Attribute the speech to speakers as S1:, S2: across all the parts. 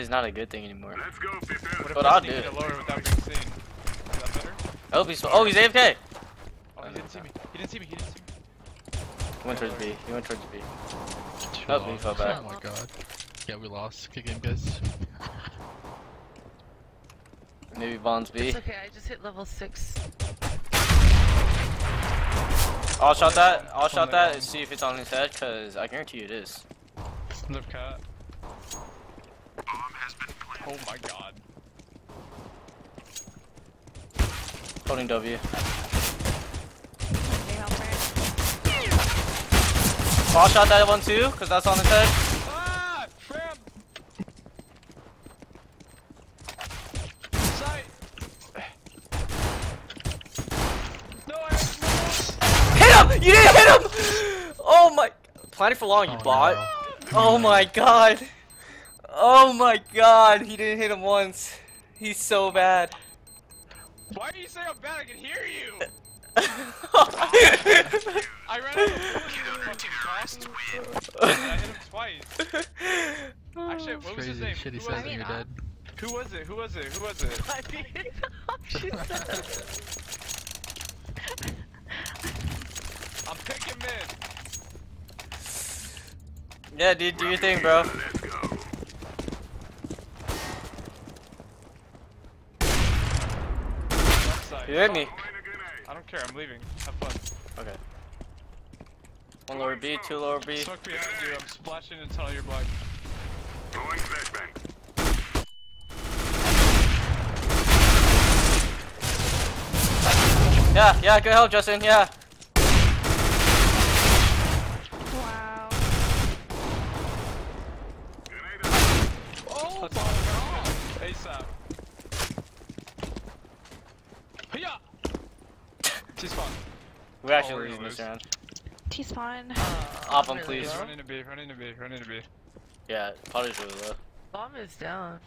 S1: is not a good thing anymore.
S2: Let's go, Pippin.
S3: What
S1: But
S3: I
S1: I'll do it.
S3: lower without being seen? Is that better?
S1: I hope he's. Oh, he's AFK.
S3: Oh, he didn't see me. He didn't see me. He didn't see me.
S1: He went towards B. He went towards B.
S4: Too
S1: Oh,
S4: long.
S1: fell back.
S4: Oh my god. Yeah, we lost. Good game, guys.
S1: Maybe Vaughn's B.
S5: It's okay, I just hit level 6.
S1: I'll shot that. I'll shot that and see if it's on his head, cause I guarantee you it is.
S3: Live cat. Oh my god.
S1: Holding W.
S5: Hey, help me.
S1: I'll shot that one too, cause that's on his head.
S3: Ah! Fam! Sight! No, I
S1: Hit him! You didn't hit him! Oh my. Planning for long, you
S4: Oh,
S1: bot.
S4: no.
S1: Oh my god. Oh my god. He didn't hit him once. He's so bad.
S3: Why do you say I'm bad? I can hear you!
S1: I
S3: I ran out of bullets in the fucking cost. I hit him twice. Actually, what was his
S4: Crazy
S3: name?
S4: shit he
S3: Who
S4: says
S3: was it?
S4: you're dead.
S3: Who was it? Who was it? Who was it?
S5: I mean, she said.
S3: I'm picking mid.
S1: yeah, dude, do your thing, bro.
S2: Let's go.
S3: Left side.
S1: You hit me.
S2: Throwing a grenade.
S3: I don't care. I'm leaving. Have fun.
S1: Okay. One lower B, two lower B.
S3: Smoke behind you. I'm splashing in tunnel. You're black.
S2: Throwing flashbang.
S1: Yeah, yeah, good help, Justin. Yeah.
S5: Wow.
S2: Grenade out.
S3: Oh my god! ASAP. Hiya! T-spawn.
S1: We're actually
S3: we're
S1: losing
S3: gonna
S1: this
S3: lose.
S1: round.
S6: T-spawn.
S1: Uh, Off him,
S5: Really
S1: please.
S3: He's
S5: low?
S3: running to B. Running to B. Running to B.
S1: Yeah, probably really low.
S5: Bomb is down.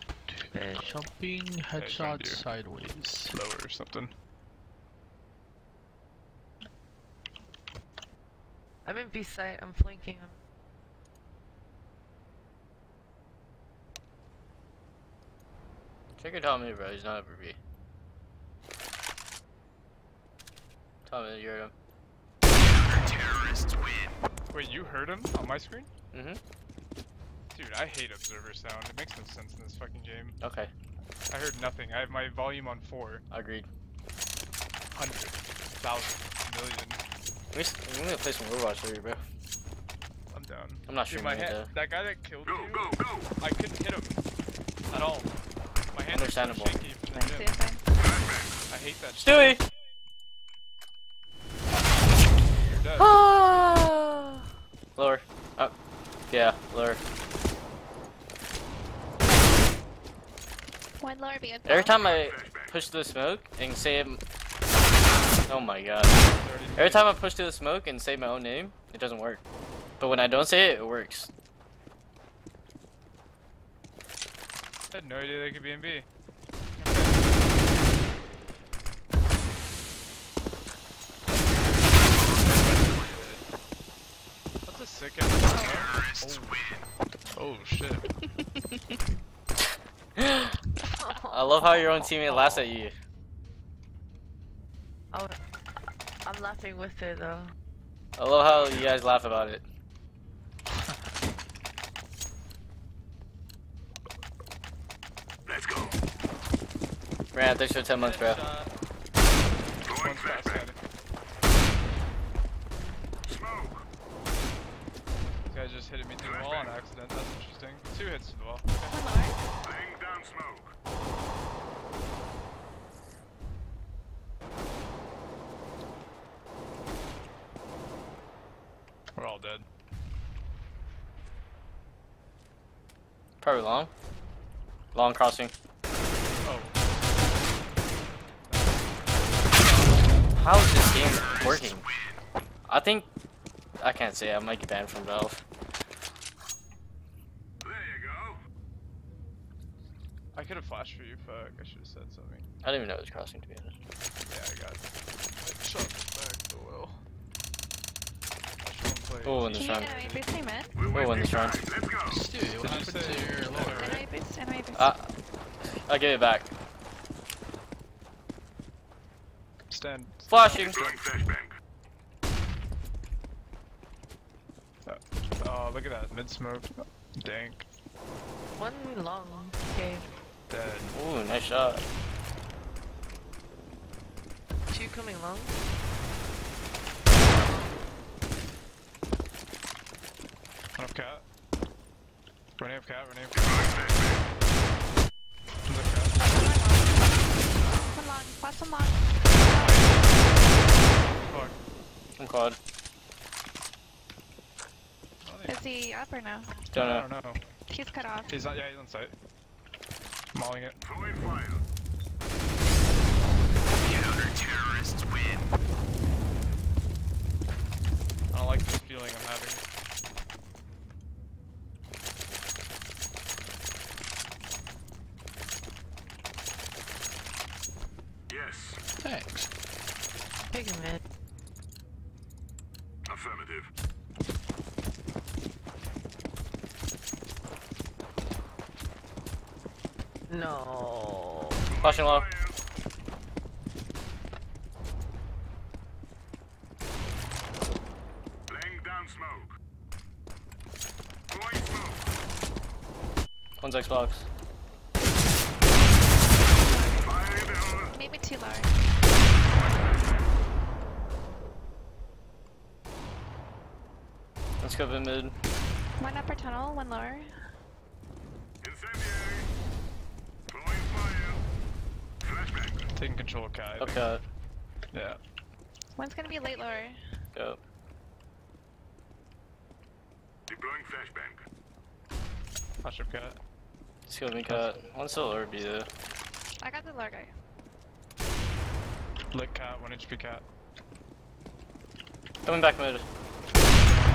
S5: Bitch.
S4: Jumping headshot
S3: to-
S4: sideways.
S3: Lower or something.
S5: I'm in B site, I'm flanking him.
S1: Check your Tommy, bro. He's not over B. Tommy, you heard him.
S3: Wait, you heard him on my screen?
S1: Mm-hmm.
S3: Dude, I hate observer sound. It makes no sense in this fucking game.
S1: Okay,
S3: I heard nothing. I have my volume on four.
S1: agreed.
S3: Hundred. Thousand. Million.
S1: We s- I'm gonna play some Overwatch for you, bro.
S3: I'm down.
S1: I'm not sure
S3: my
S1: it,
S3: hand,
S1: though.
S3: that guy that killed me.
S2: Go,
S3: you,
S2: go, go.
S3: I couldn't hit him at all. My hand are so
S1: Understandable.
S3: shaky from the gym.
S5: I.
S3: I hate that shit.
S1: Stewie! Yeah, lower.
S6: One lower B.
S1: Every time I push through the smoke and say, m- oh my god. Every time I push through the smoke and say my own name, it doesn't work. But when I don't say it, it works.
S3: I had no idea they could be in B. That's a sick ass. Oh. oh shit.
S1: I love how your own teammate laughs at you.
S5: Oh, I'm laughing with her though.
S1: I love how you guys laugh about it.
S2: Let's go.
S1: Rand, thanks for 10 months, bro.
S3: Headshot.
S2: Throwing
S3: One's fast,
S2: flashbang.
S3: got it.
S2: Smoke.
S3: This guy just hit me through the wall on accident. That's interesting. Two hits to the wall.
S2: Laying down smoke.
S3: We're all dead.
S1: Probably long. Long crossing.
S3: Oh.
S1: How is this game working? I think I can't say I might get banned from Valve.
S2: There you go.
S3: I could have flashed for you, fuck. I should have said something.
S1: I didn't even know it was crossing to be honest.
S3: Yeah, I got it. I shot back the well. I should have play.
S1: Oh, in this
S6: Can you
S1: round.
S6: enemy boost me mid?
S2: We're
S1: Oh, in this
S2: wasting
S1: round.
S2: time. Let's go.
S4: Stu, what
S3: Did
S4: happened to your lower?
S6: Enemy boost, enemy boost.
S1: Uh, I'll give it back.
S3: Stand.
S1: Flashing.
S3: Oh, look at that. Mid smoke. Dank.
S5: One long. Okay.
S3: Dead.
S1: Ooh, nice shot.
S5: Two coming long.
S3: One up cat. Running up cat, running up
S2: Deploying
S3: cat.
S2: flashbang.
S3: One's up cat.
S6: One long, last one long.
S3: Fuck.
S1: I'm quad.
S6: Is he up or no?
S1: Don't know.
S3: don't know.
S6: He's cut off.
S3: He's not, yeah, he's on site. Mauling it.
S2: Throwing fire.
S3: I don't like this feeling I'm having.
S2: Yes.
S4: Thanks.
S5: Big mid.
S2: Affirmative.
S5: No.
S1: Flashing low.
S2: Fire. Laying down smoke. Throwing smoke.
S1: One's Xbox.
S2: Fire in the hole.
S6: Maybe too low.
S1: Let's go in mid.
S6: One upper tunnel, one lower.
S2: Incendiary. Throwing fire. Flashbang.
S3: Taking control of cat.
S1: Okay.
S3: Yeah.
S6: One's gonna be late lower.
S1: Go.
S2: Deploying flashbang.
S3: Flash up cat.
S1: Let's go mid cut. One's still RB though.
S6: I got the lower guy.
S3: Lit cat, 1 HP cat.
S1: Coming back mid.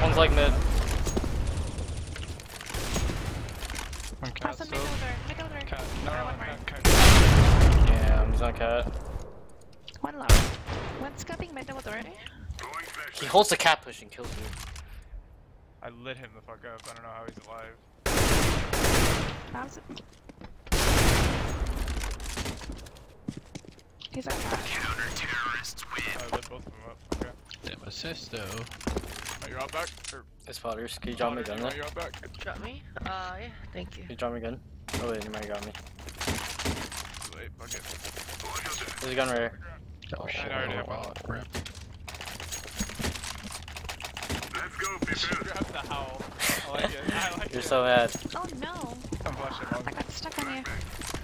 S1: One's like mid.
S3: One cat
S6: Pass the
S3: still.
S6: middle door, middle door.
S3: Cat. No,
S6: Or
S3: no,
S6: one
S3: no,
S6: more.
S3: cat, cat.
S1: Damn, he's on cat.
S6: One lower. One scoping middle door.
S2: Throwing
S1: He holds the cat push and kills me.
S3: I lit him the fuck up. I don't know how he's alive.
S6: That was He's at cat.
S3: I lit both of them up. Okay.
S4: Damn assist though.
S3: Oh, you're out back? Or,
S1: It's spotters. Can you drop me a gun
S3: Potter,
S1: though?
S3: You're out back.
S5: Drop me? Uh, yeah. Thank you.
S1: Can you drop me a gun? Oh wait, you might have got me.
S3: Too late, fuck it.
S1: There's a gun right here.
S4: Oh
S3: I
S4: shit.
S3: already have
S4: wow,
S3: one.
S4: rip.
S2: Let's go,
S3: She
S2: people.
S3: the howl. I like it. I like
S1: You're
S3: it.
S1: so mad.
S6: Oh no!
S3: I'm flashing long.
S6: I got stuck on you.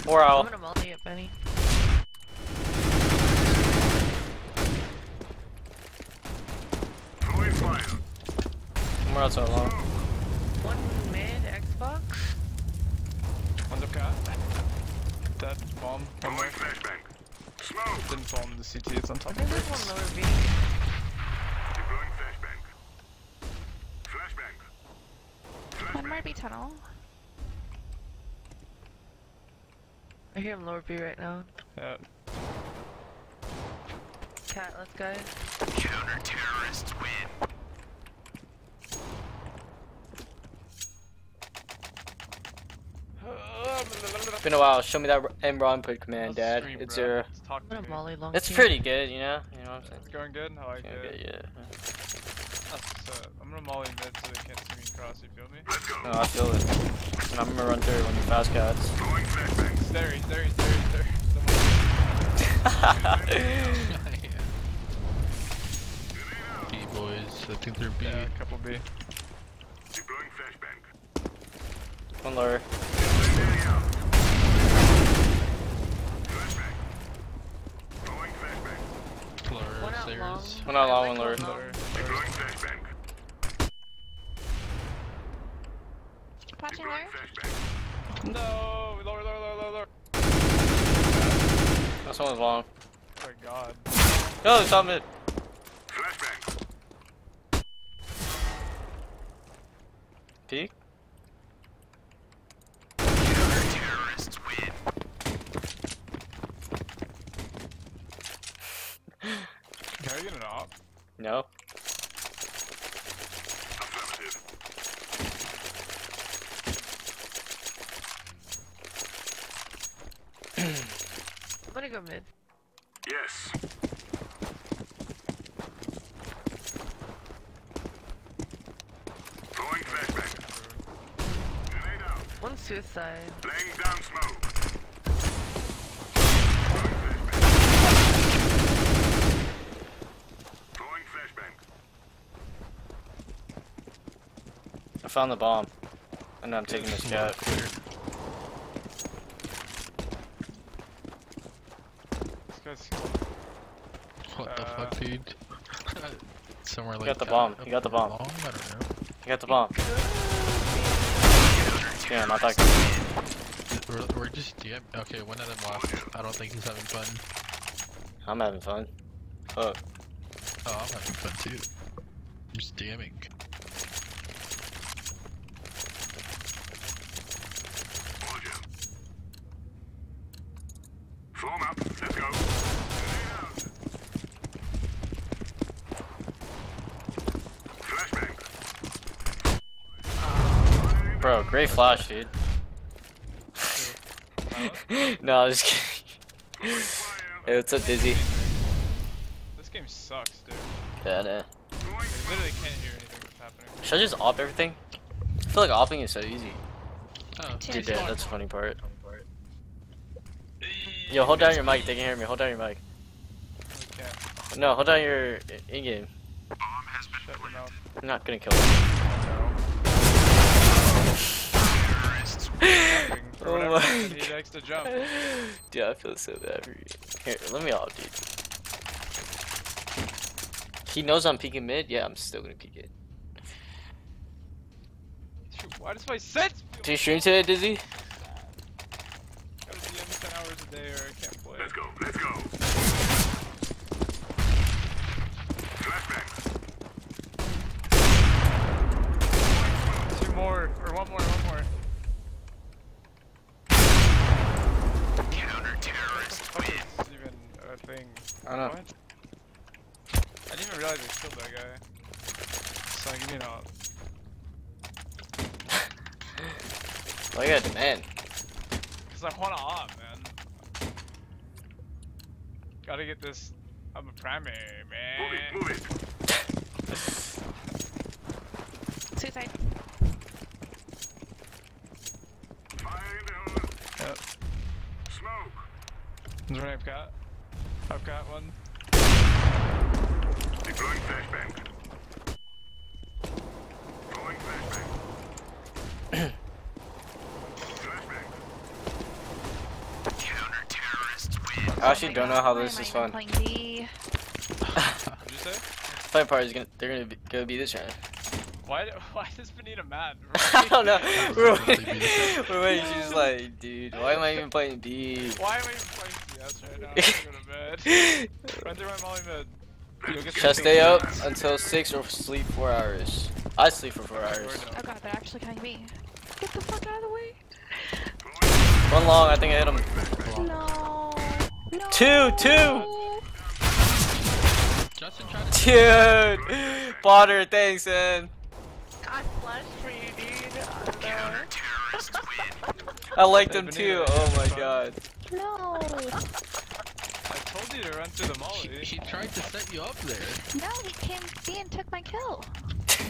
S1: More
S5: I'm gonna molly it, Benny.
S2: Throwing fire.
S1: More outside long.
S5: One mid Xbox.
S3: One's up cat. Dead. Bomb. One
S2: Throwing
S3: more.
S2: flashbang. Smoke.
S3: Didn't fall into the CT. It's on
S5: I
S3: top
S5: think
S3: of
S5: there's one lower B.
S2: Deploying flashbang. Flashbang.
S6: One more B tunnel.
S5: I hear him lower B right now.
S3: Yeah.
S5: Cat, let's go. Counter terrorists win.
S1: Been a while. Show me that Ember input command, Dad.
S3: Stream,
S1: It's your.
S5: I'm gonna molly long.
S1: It's pretty good, you know. You know what I'm saying?
S3: It's going good. I like
S1: Yeah,
S3: it.
S1: good, yeah.
S3: That's, uh, I'm gonna molly mid so cross. You feel me?
S1: No, I feel it. And I'm gonna run through when you fast cats.
S2: Throwing flashbang.
S3: He's there. He's there. He's there. He's there. Someone.
S4: yeah.
S2: Grenade out.
S4: B boys. I think they're B.
S3: Yeah, couple B.
S2: Deploying flashbang.
S1: One lower.
S2: Incendiary out. Flashbang. Throwing flashbang.
S4: Lower
S5: One out long.
S1: One out long, one lower.
S3: Lower.
S2: Deploying flashbang.
S6: Flashing
S2: Deploying
S6: lower.
S2: flashbang.
S3: No. Lower. Lower. Lower. Lower. Lower.
S1: This one was long.
S3: Oh my god.
S1: Go, it's on mid.
S2: Flashbang.
S1: Peek.
S3: Can I get an op?
S1: No.
S5: Gonna go mid.
S2: Yes. Throwing flashbang. Grenade out.
S5: One suicide.
S2: Laying down smoke. Throwing flashbang.
S1: I found the bomb. And I'm taking this
S4: Yeah,
S1: cat.
S4: clear.
S3: This guy's
S4: What the
S3: Uh,
S4: fuck, dude? Somewhere like that.
S1: You got the bomb.
S4: up
S1: He got the bomb.
S4: along? I don't know.
S1: You got the bomb. Damn, I thought.
S4: We're, we're just DM. Okay, one of them left. I don't think he's having fun.
S1: I'm having fun. Fuck.
S4: Oh, I'm having fun too. I'm just DMing.
S2: Roger. Form up. Let's go. Grenade out. Flashbang.
S1: Bro, great flash, dude. no, I'm just kidding. Hey, what's up, Dizzy?
S3: This game sucks, dude.
S1: Yeah, nah.
S3: I literally can't hear anything that's happening.
S1: Should I just op everything? I feel like opping is so easy.
S4: Oh,
S6: Cheers.
S1: You're that's the funny part. Yo, hold down your mic, they can hear me. Hold down your mic.
S3: We.
S1: No, hold down your in-game.
S3: Shut your mouth.
S1: I'm not gonna kill him.
S3: Jumping for
S1: Oh
S3: whatever
S1: my
S3: reason, He likes to jump.
S1: Dude, I feel so bad for you. Here, let me off, dude. He knows I'm peeking mid. Yeah, I'm still gonna peek it.
S3: Shoot, Why does my set? feel
S1: Do you stream today, Dizzy?
S3: gotta DM 10 hours a day or I can't play?
S2: Let's go. Let's go. Flashbang.
S3: Two more, or one more, one more. Counter-terrorist win. This is even a thing.
S1: I don't know.
S3: What? I didn't even realize I killed that guy. So give me an op.
S1: Oh, you got demand.
S3: Cause I want to op, man. Gotta get this. I'm a primary, man.
S2: Move it. Move it.
S6: Suicide.
S2: Fire in the hole.
S3: Yep.
S2: Smoke.
S3: Is there I've got? I've got one.
S2: Deploying flashbang. Throwing flashbang. flashbang.
S1: I actually don't know how this
S6: am
S1: is
S6: I
S1: fun.
S6: Playing D.
S3: What'd you say?
S1: Fun part is gonna they're gonna be, gonna be this round.
S3: Why? Why does Benita mad?
S1: I don't know. We're waiting. We're waiting. She's like, dude, why am I even playing B?
S3: Why am I even playing CS right now? I'm gonna go to bed. Run through my molly mid. Yo, get
S1: Should I
S3: the-
S1: stay up until six or sleep four hours? I sleep for four hours.
S6: Oh god, they're actually coming me. Get the fuck out of the way.
S1: One long, I think I hit him.
S6: No. No.
S1: Two, two.
S4: Justin tried to.
S1: Dude, Potter, thanks, man.
S5: I flashed for you, dude. I don't.
S1: I liked him too. Oh my god.
S6: No.
S3: I told you to run through the
S4: He,
S3: molly.
S4: he tried to set you up there.
S6: No, he came B and took my kill.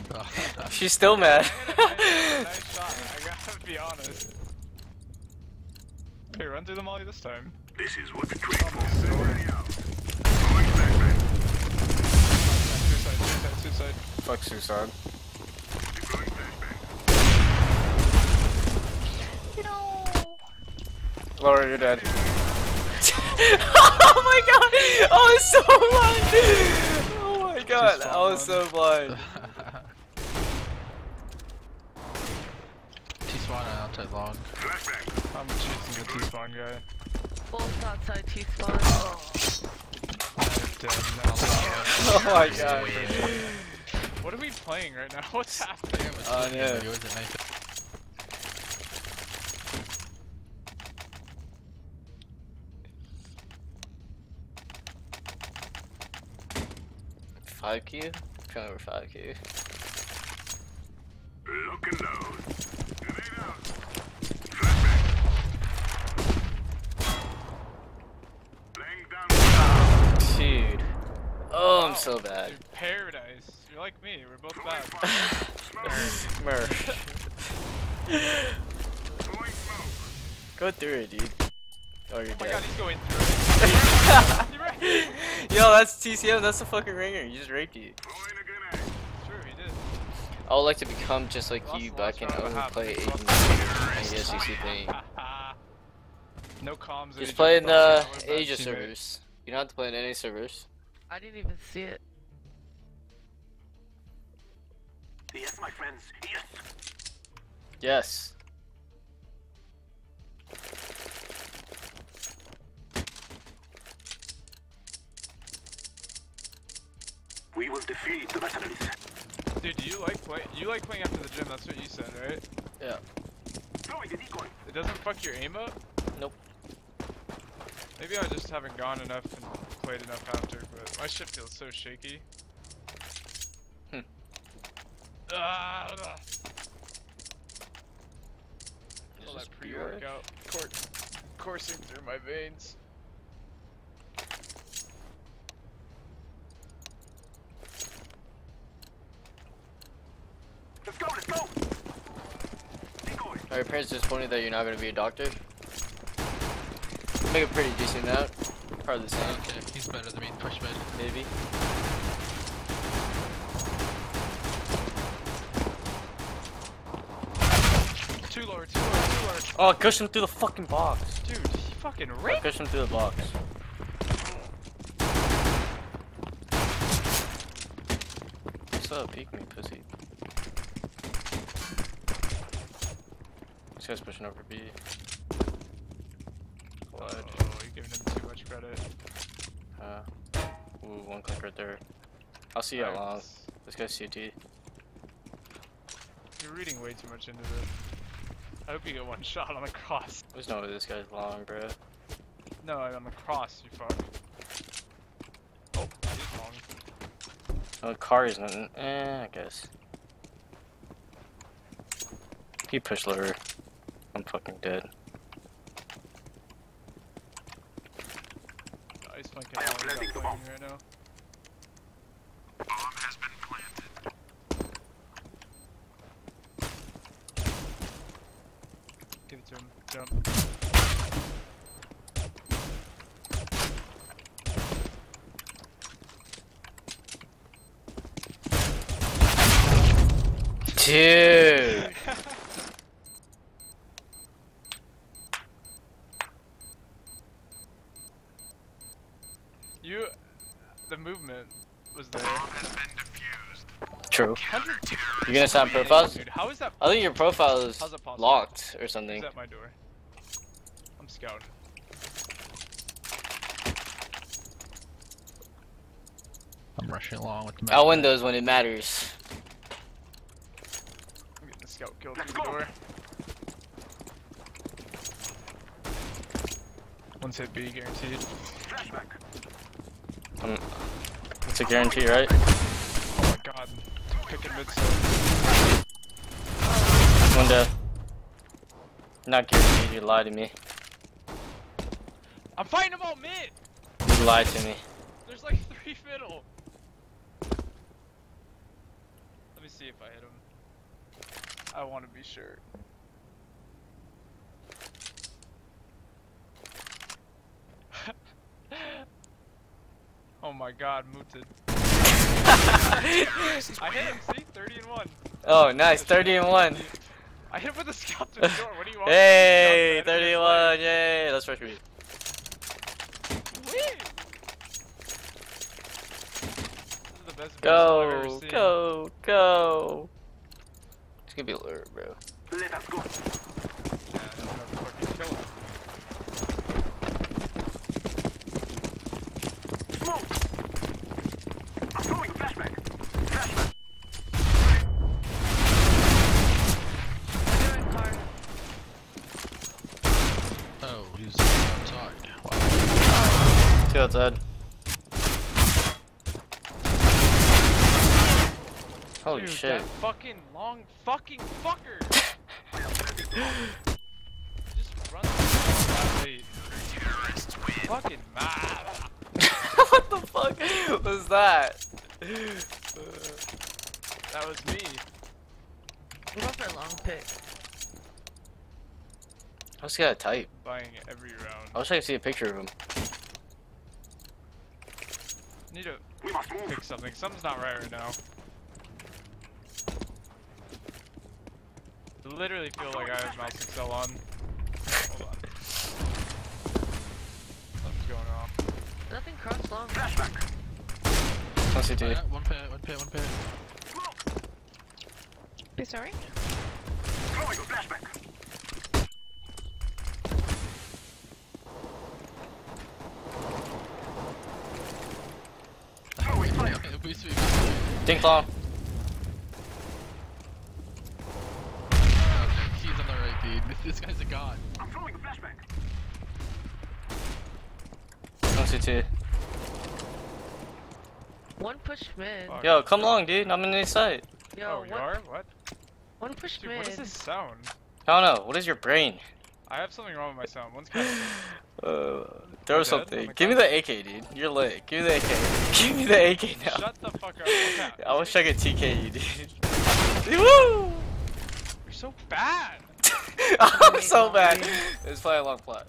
S1: She's still mad.
S3: I hit a nice, nice shot. I gotta be honest. Okay, run through the molly this time.
S2: This is what the train for. Already out. Throwing flashbang.
S3: Suicide, suicide, suicide.
S1: Fuck suicide.
S6: No.
S1: Laura, you're dead. oh my god! I was so blind! Oh my god, I was so blind.
S4: T-spawn and outside long.
S3: I'm chasing the T-spawn guy.
S5: Both outside T spawn.
S3: Dead.
S1: Oh my god.
S3: What are we playing right now? What's happening?
S1: Oh,
S4: Yeah,
S1: no. 5 Q? Trying over 5 Q.
S2: Looking low. Dude. Oh. I'm
S1: so bad.
S3: Dude, paradise. You're like me. We're both bad.
S2: Smurf.
S1: Go through it, dude. Oh, you're
S3: oh
S1: dead.
S3: my god, he's going through it. You're right.
S1: Yo, that's TCM. That's the fucking ringer. You just raped you.
S2: Throwing a grenade.
S3: True, he did.
S1: I would like to become just like you,
S3: the
S1: but I
S3: last
S1: can only play
S3: Lost
S1: Asian
S3: the
S1: and SEC thing.
S3: no comms.
S1: Just
S3: agent,
S1: play in
S3: fuck,
S1: the
S3: yeah, uh, what a bad
S1: Asia servers. You don't have to play in any servers.
S5: I didn't even see it.
S2: Yes, my friends. Yes.
S1: Yes.
S2: We will defeat the mercenaries.
S3: Dude, you like play? You like playing after the gym? That's what you said, right?
S1: Yeah.
S2: Throwing a decoy.
S3: It doesn't fuck your aim up.
S1: Nope.
S3: Maybe I just haven't gone enough and played enough after, but my shit feels so shaky.
S1: Hmm.
S3: Ah, ugh. All that pre-workout coursing through my veins.
S2: Let's go, let's go. Decoy.
S1: Are your parents disappointed that you're not gonna be a doctor? Make a pretty decent amount. Probably the same,
S4: Okay, he's better than me. Push mid.
S1: maybe.
S3: Two lower, two lower, lower.
S1: Oh, push him through the fucking box.
S3: Dude, he fucking raped.
S1: push him through the box. What's up, peek me, pussy? This guy's pushing over B.
S3: Oh, you're giving him too much credit.
S1: Uh, ooh, one click right there. I'll see you out long. This guy's CT.
S3: You're reading way too much into this. I hope you get one shot on the cross.
S1: There's no way this guy's long, bro.
S3: No, I on the cross, you fuck. Oh, he's long.
S1: Oh, car is nothing. Eh, I guess. He pushed lower. I'm fucking dead.
S3: Ice Mike
S2: I am
S3: has
S2: planting the
S3: playing right now.
S2: Bomb has been planted.
S3: Give it to him. Jump.
S1: Dude!
S3: you, the movement was there.
S1: True.
S3: 100
S1: You gonna sign profiles?
S3: Dude, how is that?
S1: I think your profile is
S3: How's it possible?
S1: locked or
S3: He's
S1: something.
S3: at my door. I'm scouting.
S4: I'm rushing along with the
S1: I'll win those when it matters.
S3: I'm getting the scout kill
S2: Let's
S3: through the door. Once hit B, guaranteed.
S2: Flashback.
S1: Um, it's a guarantee, right?
S3: Picking mid side.
S1: Window. Not guaranteed, you lied to me.
S3: I'm fighting him all mid!
S1: You lied to me.
S3: There's like three fiddle. Let me see if I hit him. I want to be sure. oh my god, mooted. I hit him, see? 30 and 1.
S1: Oh, nice. 30 and 1.
S3: I hit him with a scout to the door. What do you want?
S1: Hey,
S3: Scout to the
S1: 31. Yay. Let's rush me.
S3: Whee! This is the best boost I've ever
S1: Go, go, go. It's gonna be a lure, bro.
S2: Let us go.
S3: Yeah, I'm gonna fucking kill him.
S2: Smoke. I'm throwing a flashback. Flashback.
S5: Doing hard.
S4: Oh, he's outside. Wow.
S1: Two outside. Holy
S3: Dude,
S1: shit.
S3: That fucking long fucking fucker. Just run that late. Fucking mad.
S1: what the fuck was that?
S3: That was me.
S5: I'm going for a long pick.
S1: I just gotta type.
S3: Buying every round.
S1: I wish I could see a picture of him.
S3: Need to pick something. Something's not right right now. I literally feel like I have my excel on. Hold on. Something's going on.
S5: Nothing cross long.
S1: One CT.
S4: Yeah, uh, one pit, one pit, one pit.
S6: Be sorry.
S4: Okay, boost me, boost me.
S1: Dink long.
S4: Okay, he's on the right, dude. This, this guy's a god.
S1: One CT.
S5: One push mid.
S3: Fuck.
S1: Yo, come along, dude. I'm in the site.
S5: Yo,
S3: oh, you are? What?
S5: one push
S3: Dude,
S5: mid.
S3: what is this sound?
S1: I don't know. What is your brain?
S3: I have something wrong with my sound. One's kind of.
S1: Uh, throw
S3: dead?
S1: something. Give me the AK, dude. You're lit. Give me the AK. Give me the AK now.
S3: Shut the fuck up. Okay.
S1: I wish I could TK you, dude. Woo!
S3: You're so bad.
S1: I'm so bad. Let's play a long plot.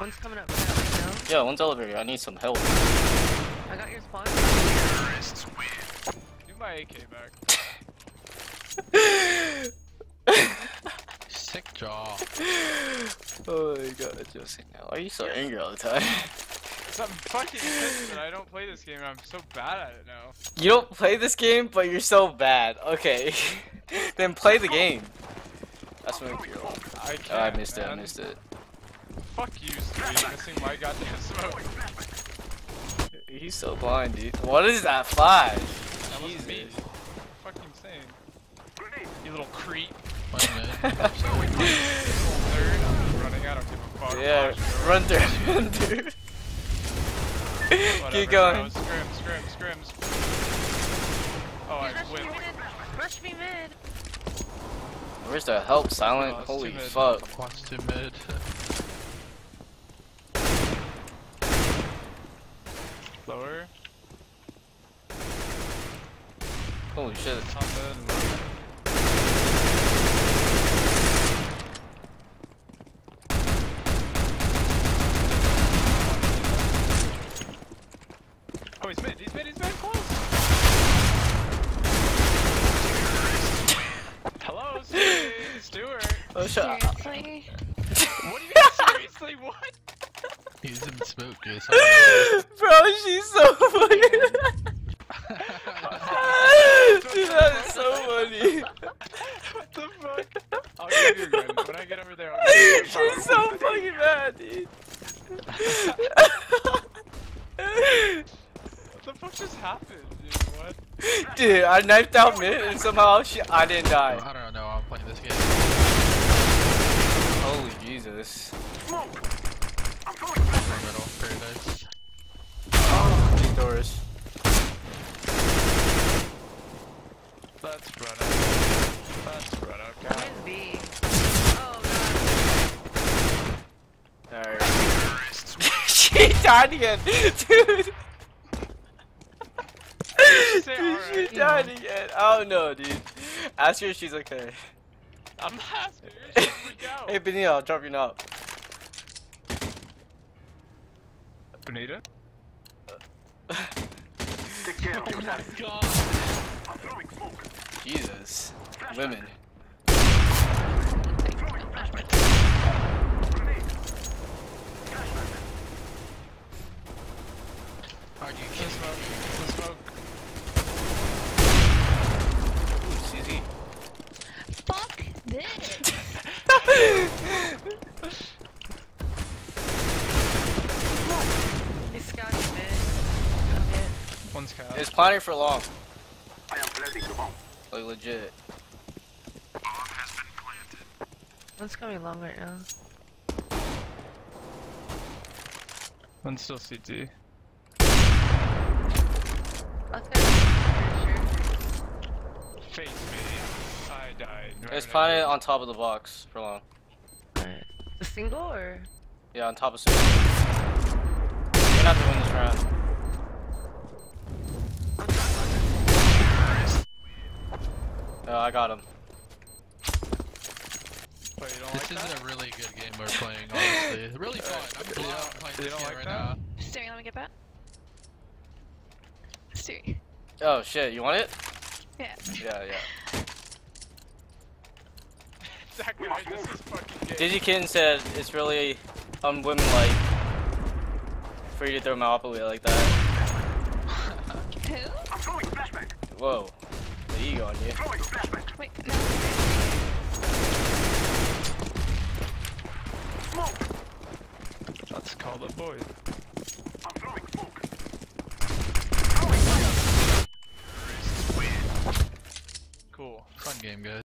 S5: One's coming up right now.
S1: Yo, one's elevator. I need some help.
S5: I got your spawn.
S3: Give my AK back.
S4: Jaw.
S1: oh my god, Josie. Now, why are you so angry all the time?
S3: I'm fucking pissed that I don't play this game and I'm so bad at it now.
S1: You don't play this game, but you're so bad. Okay. then play the game. That's what you're
S3: I oh, can't.
S1: Oh, I missed it. I missed it.
S3: Fuck you, Steve, missing my goddamn smoke.
S1: He's so blind, dude. What is that flash?
S3: That wasn't me. Fucking insane. You little creep.
S4: One mid.
S3: Third, I'm just running. I don't give a fuck.
S1: Yeah,
S3: Flash,
S1: run through, run through.
S3: whatever,
S1: Keep
S3: bro.
S1: going.
S3: Scrim, scrim, scrims. Oh, I
S5: Rush me
S3: whipped.
S5: mid. Rush me mid.
S1: Where's the help, Silent?
S3: Oh,
S1: Holy
S3: too
S1: fuck.
S4: Watch two mid.
S3: Lower.
S1: Holy shit.
S3: Top mid. Oh, he's mid. He's mid. He's mid. Close. Hello, Steve. Stewart.
S1: Shut
S6: Seriously?
S3: What do you mean seriously? What?
S4: He's in smoke, dude.
S1: Bro, she's so funny. Dude, that is so funny.
S3: What the fuck? I'll give you a gun. When I get over there, I'll give you.
S1: She's so fucking mad, dude.
S3: What the fuck just happened, dude? What?
S1: Dude, I knifed out mid and somehow she, I didn't die.
S4: I don't know. I'm playing this game.
S1: Holy Jesus.
S4: Middle, paradise.
S1: Big doors.
S3: Let's run out. Let's run out, guys.
S5: in B. Oh god.
S1: Alright. she died again, dude. Dude, she
S3: alright?
S1: died again. I don't know, dude. Ask her if she's okay.
S3: I'm not asking her. Out.
S1: hey, Benito, I'll drop you now.
S3: Bonita?
S4: Oh my god.
S1: Jesus. Women.
S4: Are you kidding
S3: smoke. The smoke.
S1: Ooh, CZ.
S6: Fuck this.
S5: He's scouting mid.
S3: One's cast.
S1: It's planning for long. Like legit.
S5: One's coming long right now.
S3: One's still CT.
S5: Let's go.
S3: Face me. I died. right
S1: It's
S3: now.
S1: planted on top of the box for long.
S5: Alright. The single or?
S1: Yeah, on top of super. We're not to win this round. Uh, I got him.
S3: Wait, you don't
S4: This
S3: like
S4: is
S3: that?
S4: a really good game we're playing, honestly. It's really fun. I'm
S3: You
S4: really
S3: don't-
S4: playing this game
S3: like
S4: right
S3: that?
S4: now.
S6: Stewie, let me get that. Stewie.
S1: Oh shit, you want it?
S6: Yeah.
S1: Yeah, yeah.
S3: that guy, this is fucking gay.
S1: Digikin said it's really unwomanlike for you to throw Monopoly like that.
S6: Who?
S2: I'm throwing flashbang.
S1: Whoa. Wait, no. Let's call
S2: the boys.
S6: I'm throwing
S2: smoke.
S3: Cool. Fun game, guys.